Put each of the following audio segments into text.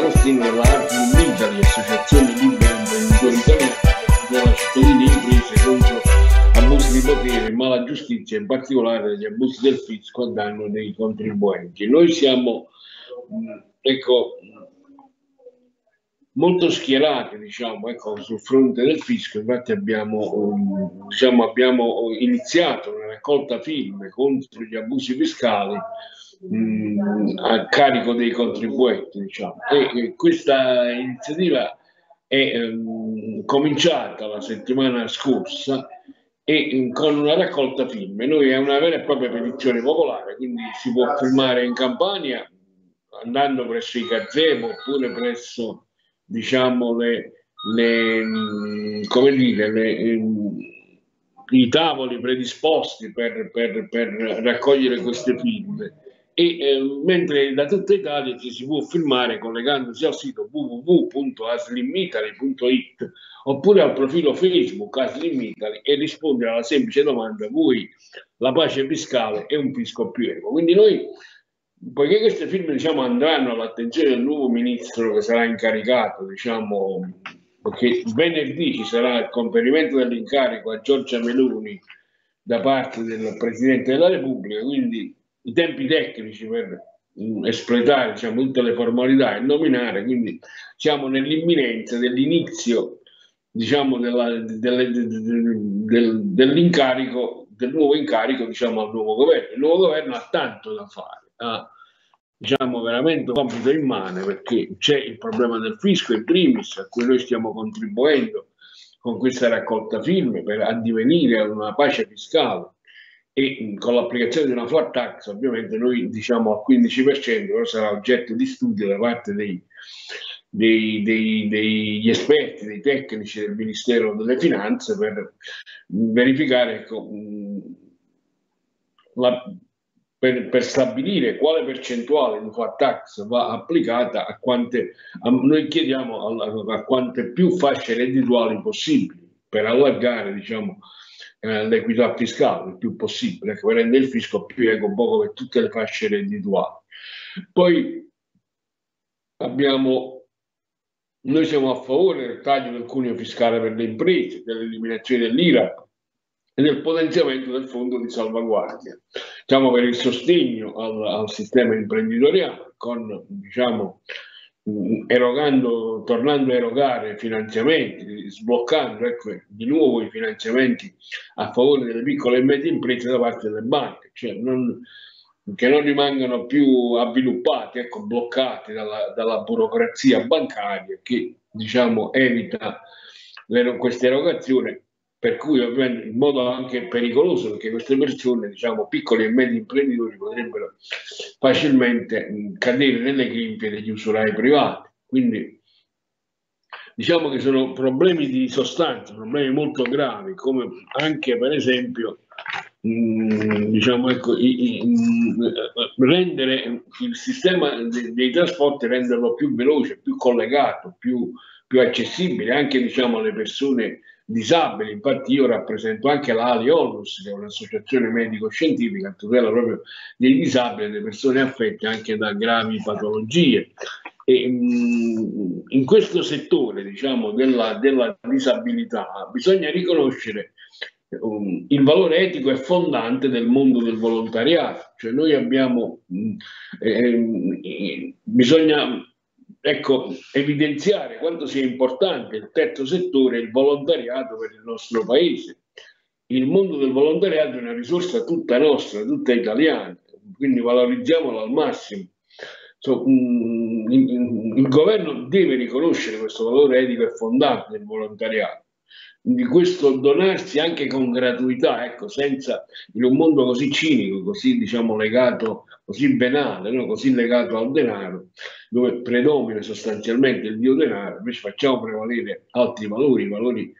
sostenere la larga di associazioni libere imprenditori italiane da cittadini e imprese contro abusi di potere, mala giustizia, in particolare gli abusi del fisco a danno dei contribuenti. Noi siamo, mm, ecco, molto schierati diciamo, ecco, sul fronte del fisco, infatti abbiamo, mm, diciamo, abbiamo iniziato una raccolta firme contro gli abusi fiscali um, a carico dei contribuenti. Diciamo. E, e questa iniziativa è um, cominciata la settimana scorsa e con una raccolta firme. Noi è una vera e propria petizione popolare, quindi si può firmare in campagna andando presso i gazebo oppure presso diciamo, le, le, mm, come dire, le, mm, i tavoli predisposti per, per, per raccogliere queste firme. E, eh, mentre da tutta Italia ci si può firmare collegandosi al sito www.aslimitaly.it oppure al profilo Facebook Aslim Italy e rispondere alla semplice domanda voi la pace fiscale è un fisco più equo. Quindi noi poiché queste firme diciamo, andranno all'attenzione del nuovo ministro che sarà incaricato, diciamo, perché venerdì ci sarà il conferimento dell'incarico a Giorgia Meloni da parte del Presidente della Repubblica, quindi i tempi tecnici per mm, espletare diciamo, tutte le formalità e nominare, quindi siamo nell'imminenza dell'inizio diciamo, della, delle, del, dell'incarico, del nuovo incarico diciamo, al nuovo governo. Il nuovo governo ha tanto da fare ha diciamo veramente un compito in mano perché c'è il problema del fisco in primis a cui noi stiamo contribuendo con questa raccolta firme per addivenire a una pace fiscale e con l'applicazione di una flat tax ovviamente noi diciamo al 15% però sarà oggetto di studio da parte dei, dei, dei, degli esperti, dei tecnici del Ministero delle Finanze per verificare ecco, la, per, per, stabilire quale percentuale di flat tax va applicata a quante a, noi chiediamo a, a, quante più fasce reddituali possibili per allargare diciamo l'equità fiscale il più possibile che rende il fisco più equo un po' per tutte le fasce reddituali. Poi abbiamo noi siamo a favore del taglio del cuneo fiscale per le imprese dell'eliminazione dell'IRAP e del potenziamento del fondo di salvaguardia, diciamo per il sostegno al, al sistema imprenditoriale, con diciamo, erogando, tornando a erogare finanziamenti, sbloccando ecco, di nuovo i finanziamenti a favore delle piccole e medie imprese da parte delle banche, cioè non, che non rimangano più avviluppati, ecco, bloccati dalla, dalla burocrazia bancaria che diciamo, evita questa erogazione per cui ovviamente in modo anche pericoloso perché queste persone, diciamo piccoli e medi imprenditori, potrebbero facilmente cadere nelle grinfie degli usurai privati. Quindi diciamo che sono problemi di sostanza, problemi molto gravi, come anche per esempio diciamo ecco, i, i, rendere il sistema dei, dei trasporti renderlo più veloce, più collegato, più, più accessibile anche diciamo alle persone disabili, infatti io rappresento anche la Ali Onlus, che è un'associazione medico-scientifica a tutela proprio dei disabili e delle persone affette anche da gravi patologie. E, mh, in questo settore diciamo, della, della disabilità bisogna riconoscere um, il valore etico e fondante del mondo del volontariato, cioè noi abbiamo, mh, eh, bisogna ecco, evidenziare quanto sia importante il terzo settore e il volontariato per il nostro paese. Il mondo del volontariato è una risorsa tutta nostra, tutta italiana, quindi valorizziamolo al massimo. So, mm, il governo deve riconoscere questo valore etico e fondante del volontariato di questo donarsi anche con gratuità, ecco, senza in un mondo così cinico, così diciamo legato, così venale, no? così legato al denaro, dove predomina sostanzialmente il dio denaro, invece facciamo prevalere altri valori, i valori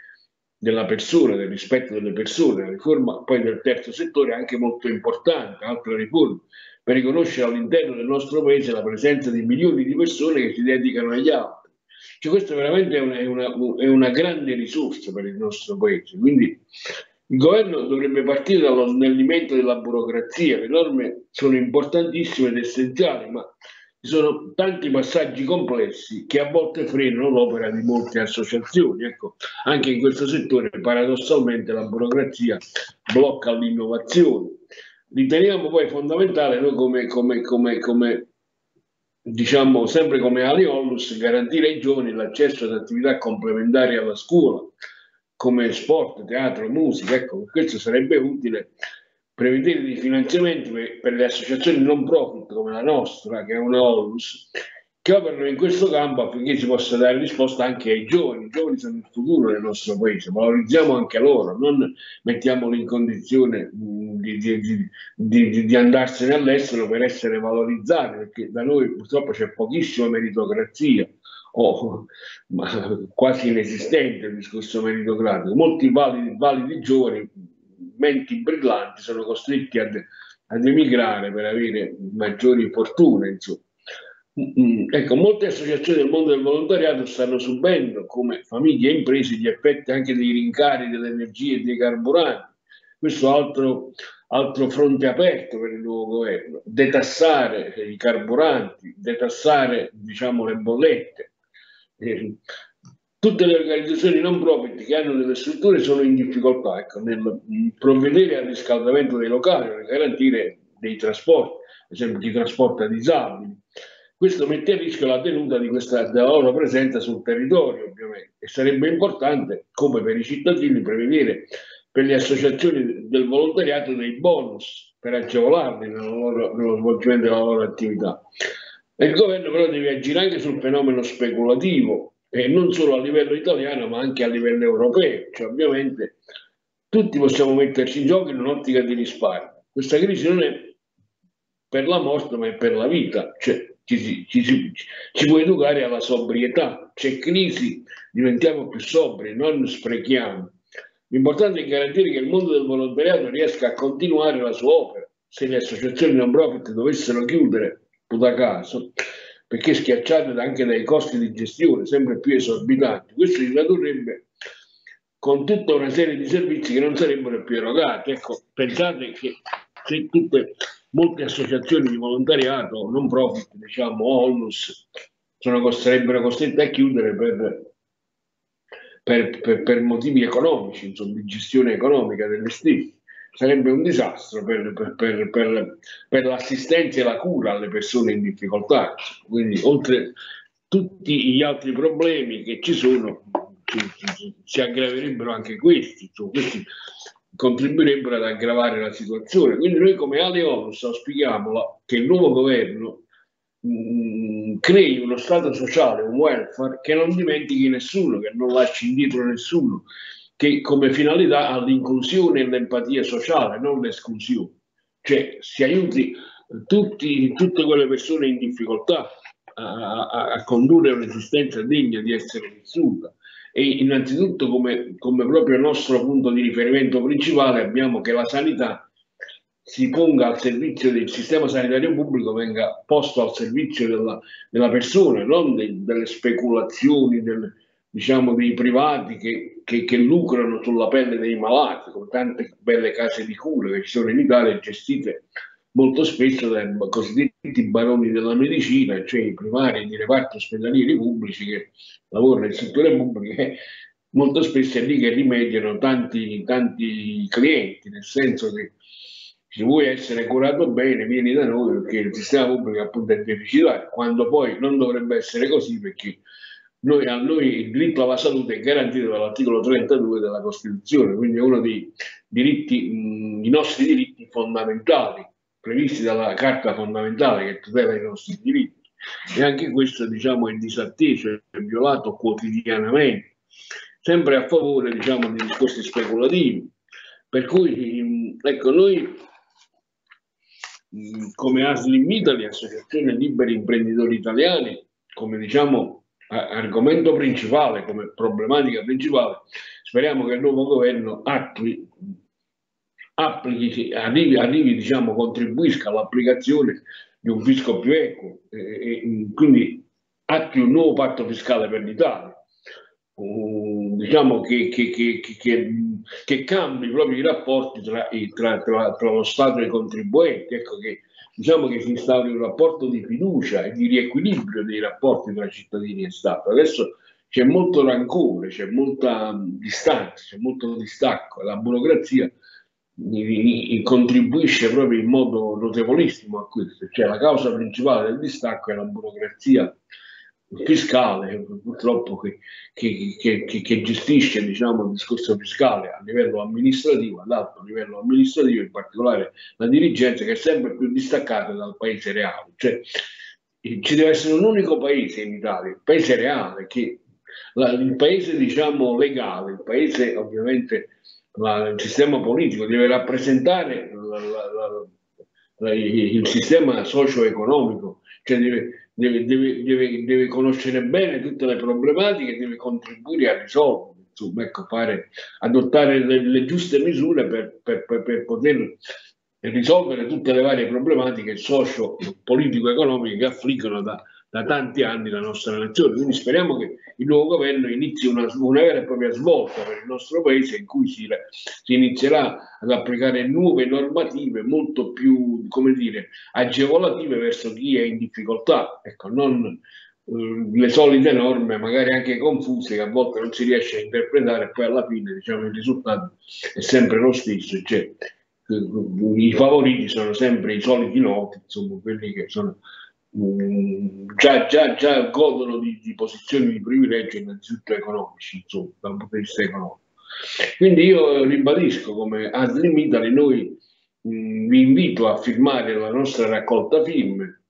della persona, del rispetto delle persone, la riforma poi del terzo settore è anche molto importante, altre riforme, per riconoscere all'interno del nostro paese la presenza di milioni di persone che si dedicano agli altri cioè, questa veramente è una, è, una, è una, grande risorsa per il nostro paese. Quindi il governo dovrebbe partire dallo snellimento della burocrazia. Le norme sono importantissime ed essenziali, ma ci sono tanti passaggi complessi che a volte frenano l'opera di molte associazioni. Ecco, anche in questo settore paradossalmente la burocrazia blocca l'innovazione. Riteniamo poi fondamentale noi come, come, come, come diciamo sempre come Aliollus garantire ai giovani l'accesso ad attività complementari alla scuola come sport, teatro, musica. Ecco, questo sarebbe utile prevedere dei finanziamenti per, le associazioni non profit come la nostra, che è una OLUS, che operano in questo campo affinché si possa dare risposta anche ai giovani. I giovani sono il futuro del nostro paese, valorizziamo anche loro, non mettiamoli in condizione di, di, di, di andarsene all'estero per essere valorizzati, perché da noi purtroppo c'è pochissima meritocrazia o quasi inesistente il discorso meritocratico. Molti validi, validi giovani menti brillanti sono costretti ad, ad emigrare per avere maggiori fortune. Insomma. Ecco, molte associazioni del mondo del volontariato stanno subendo, come famiglie e imprese, gli effetti anche dei rincari dell'energia e dei carburanti. Questo altro, altro fronte aperto per il nuovo governo, detassare i carburanti, detassare diciamo, le bollette. Eh, tutte le organizzazioni non profit che hanno delle strutture sono in difficoltà ecco, nel provvedere al riscaldamento dei locali per garantire dei trasporti, ad esempio chi trasporta disabili. Questo mette a rischio la tenuta di questa, della loro presenza sul territorio, ovviamente, e sarebbe importante, come per i cittadini, prevedere per le associazioni del volontariato dei bonus per agevolarli loro, nello svolgimento della loro attività. il governo però deve agire anche sul fenomeno speculativo e non solo a livello italiano ma anche a livello europeo. Cioè, ovviamente tutti possiamo metterci in gioco in un'ottica di risparmio. Questa crisi non è per la morte ma è per la vita, cioè, ci, ci, ci, può educare alla sobrietà. C'è crisi, diventiamo più sobri, non sprechiamo. L'importante è garantire che il mondo del volontariato riesca a continuare la sua opera. Se le associazioni non profit dovessero chiudere, puta caso, perché schiacciate anche dai costi di gestione sempre più esorbitanti. Questo ci tradurrebbe con tutta una serie di servizi che non sarebbero più erogati. Ecco, pensate che se tutte molte associazioni di volontariato, non profit, diciamo, onus, sono, sarebbero costrette a chiudere per, per, per, per motivi economici, insomma, di gestione economica delle stesse sarebbe un disastro per, l'assistenza e la cura alle persone in difficoltà. Quindi, oltre tutti gli altri problemi che ci sono, si, si aggraverebbero anche questi, cioè questi contribuirebbero ad aggravare la situazione. Quindi noi come Ale Onus auspichiamo che il nuovo governo mh, mm, crei uno stato sociale, un welfare che non dimentichi nessuno, che non lasci indietro nessuno, che come finalità ha l'inclusione e l'empatia sociale, non l'esclusione. Cioè si aiuti tutti, tutte quelle persone in difficoltà a, a, a condurre un'esistenza degna di essere vissuta. E innanzitutto come, come proprio nostro punto di riferimento principale abbiamo che la sanità si ponga al servizio del sistema sanitario pubblico, venga posto al servizio della, della persona, non de, delle speculazioni, del, diciamo, dei privati che, che, che, lucrano sulla pelle dei malati, con tante belle case di cura che ci sono in Italia gestite molto spesso dai cosiddetti baroni della medicina, cioè i primari di reparti ospedalieri pubblici che lavorano nel settore pubblico e molto spesso è lì che rimediano tanti, tanti clienti, nel senso che se vuoi essere curato bene vieni da noi perché il sistema pubblico appunto è deficitario, quando poi non dovrebbe essere così perché noi, a noi il diritto alla salute è garantito dall'articolo 32 della Costituzione, quindi è uno dei diritti, mh, nostri diritti fondamentali, previsti dalla Carta fondamentale che tutela i nostri diritti. E anche questo diciamo, è disatteso, è violato quotidianamente, sempre a favore diciamo, di discorsi speculativi. Per cui, ecco, noi come ASLIM Italy, Associazione Liberi Imprenditori Italiani, come diciamo argomento principale, come problematica principale, speriamo che il nuovo governo attui, applichi, arrivi, arrivi diciamo, contribuisca all'applicazione di un fisco più equo e, e quindi attui un nuovo patto fiscale per l'Italia. Uh, diciamo che, che, che, che, cambi proprio i rapporti tra, tra, tra, tra, lo Stato e i contribuenti, ecco che diciamo che si instauri un rapporto di fiducia e di riequilibrio dei rapporti tra cittadini e Stato. Adesso c'è molto rancore, c'è molta distanza, c'è molto distacco, la burocrazia contribuisce proprio in modo notevolissimo a questo, cioè la causa principale del distacco è la burocrazia fiscale purtroppo che, che, che, che gestisce diciamo, il discorso fiscale a livello amministrativo, ad alto livello amministrativo, in particolare la dirigenza che è sempre più distaccata dal paese reale. Cioè, ci deve essere un unico paese in Italia, il paese reale, che la, il paese diciamo legale, il paese ovviamente la, il sistema politico deve rappresentare la, il sistema socio-economico, cioè deve, deve, deve, deve, conoscere bene tutte le problematiche deve contribuire a risolverle. Ecco, adottare le, le, giuste misure per, per, per, per poter risolvere tutte le varie problematiche socio-politico-economiche che affliggono da, da tanti anni la nostra nazione. Quindi speriamo che il nuovo governo inizi una, una vera e propria svolta per il nostro paese in cui si, si, inizierà ad applicare nuove normative molto più, come dire, agevolative verso chi è in difficoltà. Ecco, non eh, le solite norme, magari anche confuse, che a volte non si riesce a interpretare e poi alla fine diciamo, il risultato è sempre lo stesso. Cioè, eh, I favoriti sono sempre i soliti noti, insomma, quelli che sono Mm, già, già, già, godono di, di, posizioni di privilegio innanzitutto economici, insomma, dal punto di vista economico. Quindi io ribadisco come Aslim Italy, noi mh, mm, vi invito a firmare la nostra raccolta firme,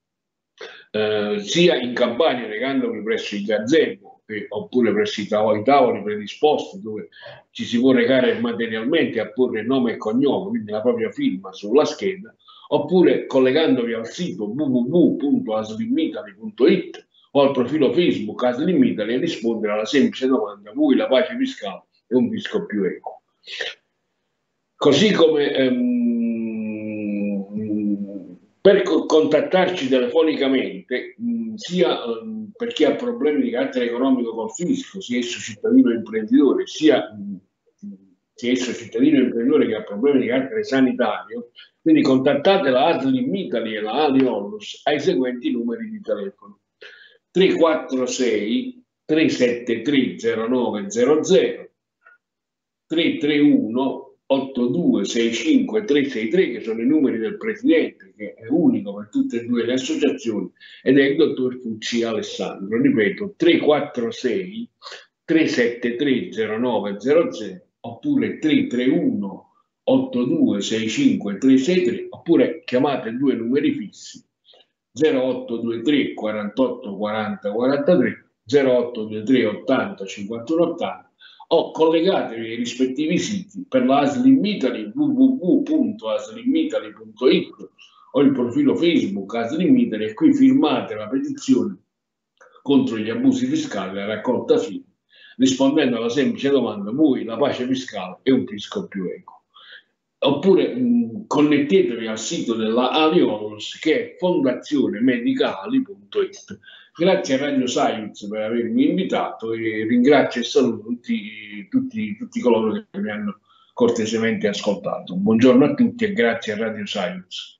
eh, sia in campagna regandovi presso il gazebo oppure presso i tavoli, tavoli predisposti dove ci si può recare materialmente a porre nome e cognome, quindi la propria firma sulla scheda, oppure collegandovi al sito www.aslimitaly.it o al profilo Facebook Aslim Italy e rispondere alla semplice domanda vuoi la pace fiscale e un fisco più equo. Così come ehm, per contattarci telefonicamente, mh, sia ehm, per chi ha problemi di carattere economico col fisco, sia esso cittadino o imprenditore, sia, mh, sia esso cittadino o imprenditore che ha problemi di carattere sanitario, quindi contattate la Aslim Italy e la Alionus ai seguenti numeri di telefono. 346 373 0900 331 8265 363 che sono i numeri del presidente che è unico per tutte e due le associazioni ed è il dottor Fucci Alessandro. Ripeto 346 373 0900 oppure 331 8265 363 oppure chiamate due numeri fissi 0823 48 40 43 0823 80 51 80 o collegatevi ai rispettivi siti per la Aslim Italy www.aslimitaly.it o il profilo Facebook Aslim Italy e qui firmate la petizione contro gli abusi fiscali e la raccolta fine rispondendo alla semplice domanda vuoi la pace fiscale e un fisco più equo oppure mh, connettetevi al sito della Aliolos che è fondazionemedicali.it. Grazie a Radio Science per avermi invitato e ringrazio e saluto tutti, tutti, tutti coloro che mi hanno cortesemente ascoltato. Buongiorno a tutti e grazie a Radio Science.